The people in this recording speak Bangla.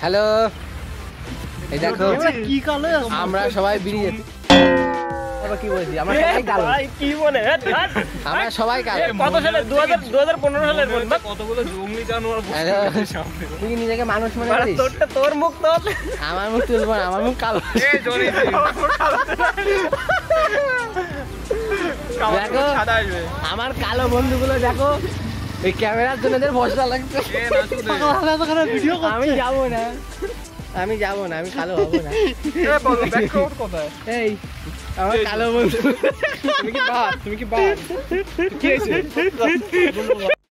হ্যালো। এই দেখো কি কালো আমরা সবাই বেরিয়ে কি বলছি? আমরা সবাই কালো। কি আমরা সবাই কালো। কত সালে? দু হাজার দু হাজার পনেরো সালের বলবা কতগুলো জঙ্গলি জানোয়ার বসে হ্যালো। আছে সামনে। তুই নিজেকে মানুষ মনে করিস? তোরটা তোর মুখ তোর আমার মুখ তুলবো না আমার মুখ কালো। দেখো আমার কালো বন্ধুগুলো দেখো এই ক্যামেরার জন্য এদের ভরসা লাগছে। ভিডিও আমি যাব না আমি যাব না আমি কালো হব না? এই আমার কালো বন্ধু তুমি কি বাদ? তুমি কি বাদ? কি হয়েছে?